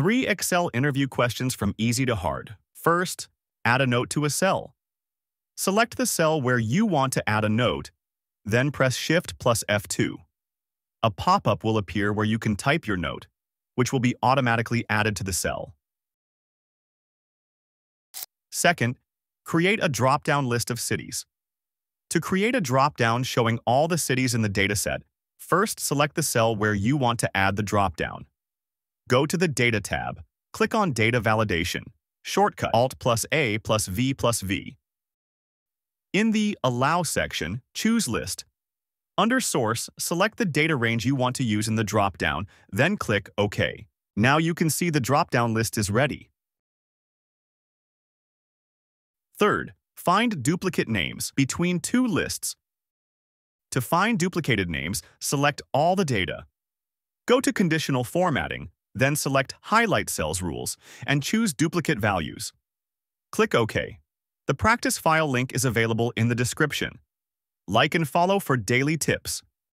Three Excel interview questions from easy to hard. First, add a note to a cell. Select the cell where you want to add a note, then press Shift plus F2. A pop-up will appear where you can type your note, which will be automatically added to the cell. Second, create a drop-down list of cities. To create a drop-down showing all the cities in the dataset, first select the cell where you want to add the drop-down. Go to the Data tab, click on Data Validation, shortcut Alt plus A plus V plus V. In the Allow section, choose List. Under Source, select the data range you want to use in the drop-down, then click OK. Now you can see the drop-down list is ready. Third, find duplicate names between two lists. To find duplicated names, select all the data. Go to Conditional Formatting, then select Highlight Cells Rules and choose Duplicate Values. Click OK. The practice file link is available in the description. Like and follow for daily tips.